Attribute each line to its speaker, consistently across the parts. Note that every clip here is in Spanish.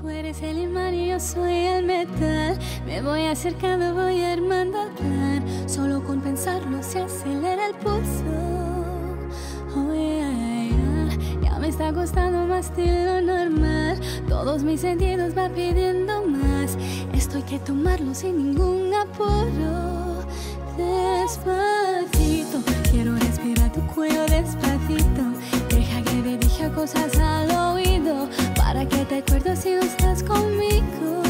Speaker 1: Tú eres el imán y yo soy el metal. Me voy acercando, voy armando el plan. Solo con pensarlo se acelera el pulso. Oh. Ya me está costando más de lo normal. Todos mis sentidos van pidiendo más. Esto hay que tomarlo sin ningún apuro. Despacito, quiero respirar tu cuello despacito. Deja que te diga cosas al para que te acuerdes si no estás conmigo.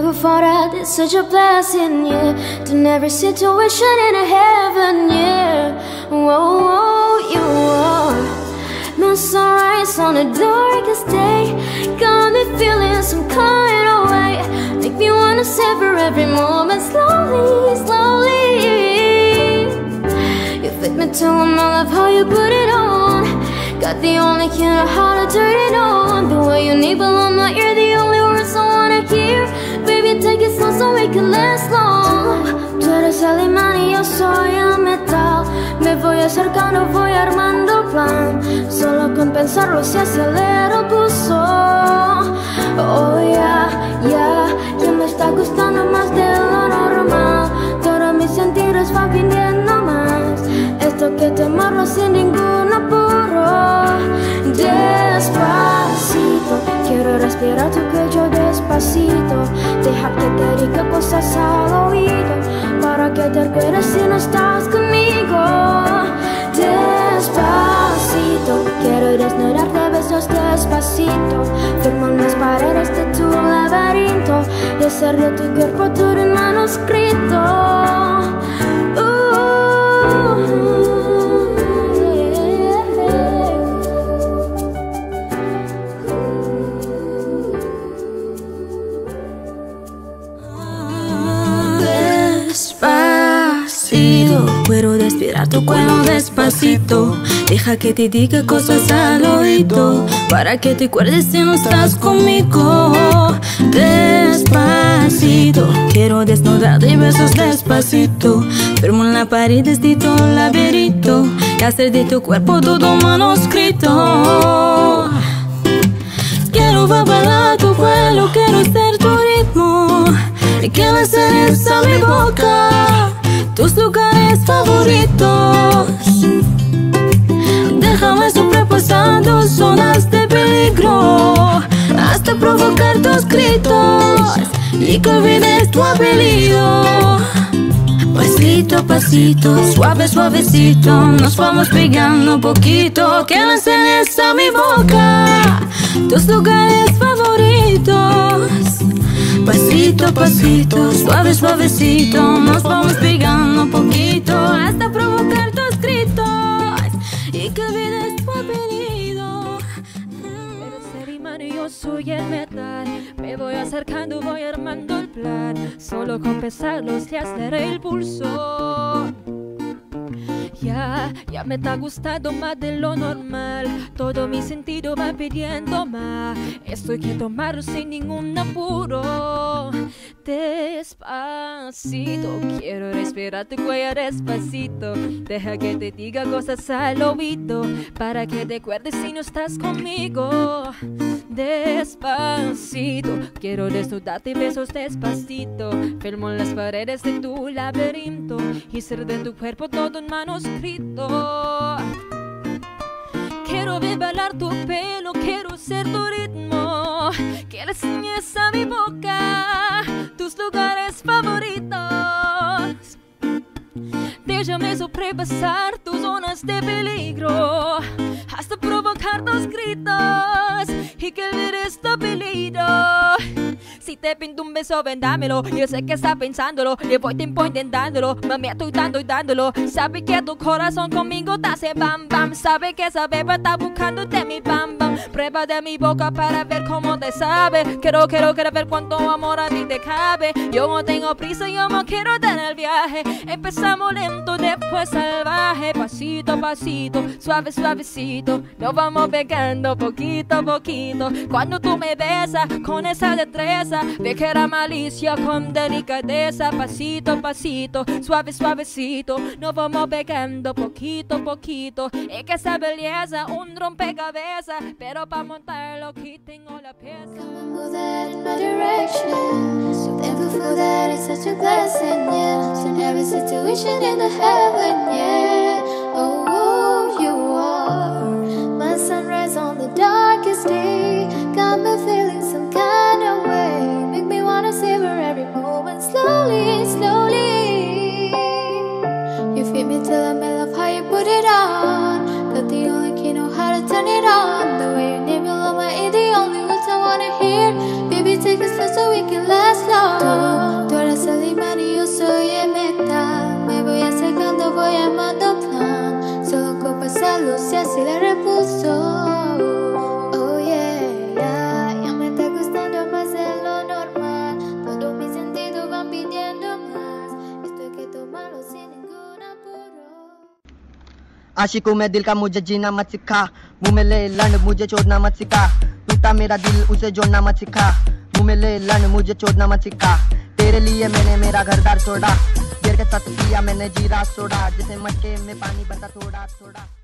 Speaker 2: So thought that, it's such a blessing, yeah. Turn every situation into heaven, yeah. Whoa, whoa, you are. My sunrise on the darkest day. Got me feeling some kind of way. Make me wanna savor every moment slowly, slowly. You fit me to them, I love how you put it on. Got the only key to how to turn it on. The way you need, I'm not. You're the only words I wanna hear. Can last long. Tú eres el imán y yo soy el metal. Me voy acercando, voy armando plan. Solo con pensarlo se acelera el pulso. Oh yeah, yeah, ya me está gustando más de lo normal. Todos mis sentidos van pidiendo más. Esto que tomarlo sin ningún apuro. Despacito, quiero respirar tu cuello Para que te acuerdes si no estás conmigo. Despacito, quiero desnudarte besos despacito. Firmo las paredes de tu laberinto. Y hacer de tu cuerpo todo un manuscrito.
Speaker 3: Despacito, quiero respirar tu cuello despacito. Deja que te diga cosas al oído. Para que te acuerdes si no estás conmigo. Despacito, quiero desnudarte y besos despacito. Firmo en la pared de tu laberinto. Y hacer de tu cuerpo todo manuscrito. Quiero bailar tu cuello, quiero ser tu ritmo. Y que le enseñes a mi boca tus lugares favoritos. Déjame tus zonas de peligro hasta provocar tus gritos y que olvides tu apellido. Pasito a pasito, suave, suavecito, nos vamos pegando poquito. Que le a mi boca tus lugares favoritos. Pasito a pasito, suave, suavecito, nos vamos pegando poquito hasta provocar tus gritos y que olvides tu apellido.
Speaker 1: Imán y yo soy el metal. Me voy acercando, voy armando el plan. Solo con pensarlo se acelera el pulso. Ya, ya me está gustando más de lo normal. Todo mi sentido va pidiendo más. Esto hay que tomarlo sin ningún apuro.
Speaker 4: Despacito, quiero respirar tu cuello despacito. Deja que te diga cosas al oído para que te acuerdes si no estás conmigo. Despacito, quiero desnudarte besos despacito. Firmo las paredes de tu laberinto y ser de tu cuerpo todo un manuscrito. Quiero ver tu pelo, quiero ser tu ritmo. Que de peligro hasta provocar tus gritos y que el esto peligro. Si te pinto un beso, vendámelo. Yo sé que estás pensándolo. Le voy tiempo intentándolo. Mami, estoy dando y dándolo. Sabe que tu corazón conmigo te hace bam bam. Sabe que esa beba está buscando de mi bam. Prueba de mi boca para ver cómo te sabe. Quiero, quiero, quiero ver cuánto amor a ti te cabe. Yo no tengo prisa, yo no quiero tener viaje. Empezamos lento, después salvaje. Pasito a pasito, suave, suavecito. Nos vamos pegando poquito a poquito. Cuando tú me besas con esa destreza, ve que era malicia con delicadeza. Pasito a pasito, suave, suavecito. Nos vamos pegando poquito a poquito. Es que esa belleza, un rompecabezas. Pero para montarlo la pieza.
Speaker 5: Move that in my direction. So thankful for that, it's such a blessing, yeah. In every situation in the heaven, yeah. Oh, you are my sunrise on the darkest day. Got me feeling some kind of way. Make me wanna savor every moment slowly, slowly. You feed me till I'm in love, how you put it on. Got the only key, know how to turn it on. si
Speaker 6: आशिकों में दिल का मुझे जीना मत सिखा मुँह में ले लंड मुझे छोड़ना मत सिखा टूटा मेरा दिल उसे जोड़ना मत सिखा मुँह में ले लंड मुझे छोड़ना मत सिखा तेरे लिए मैंने मेरा घर दार छोड़ा के साथ किया मैंने जीरा छोड़ा जैसे मटके में पानी बता थोड़ा थोड़ा